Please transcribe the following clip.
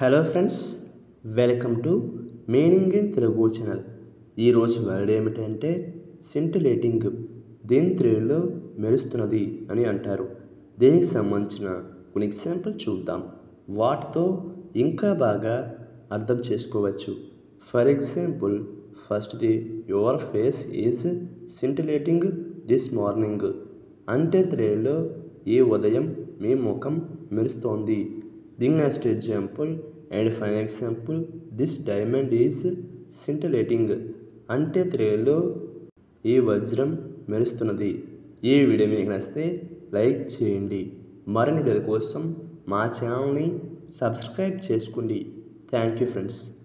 Hello friends welcome to meaning in Telugu channel. ఈరోజు word ఏమిటంటే scintillating దీని త్రేలో మెరుస్తున్నది అని అంటారు. దీనికి సంబంధించిన కొన్ని ఎగ్జాంపుల్ చూద్దాం. వాటితో ఇంకా బాగా అర్థం చేసుకోవచ్చు. ఫర్ ఎగ్జాంపుల్ ఫస్ట్ది your face is scintillating this morning అంటే త్రేలో ఈ ఉదయం మీ ముఖం మెరుస్తోంది? The next example and final example this diamond is scintillating. అంటే త్రేలో ఈ వజ్రం మెరుస్తున్నది. ఈ వీడియో మీకు నచ్చితే లైక్ చేయండి. మరిన్ని వీడియోల కోసం మా ఛానల్ని సబ్స్క్రైబ్ చేసుకోండి. Thank you friends